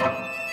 Música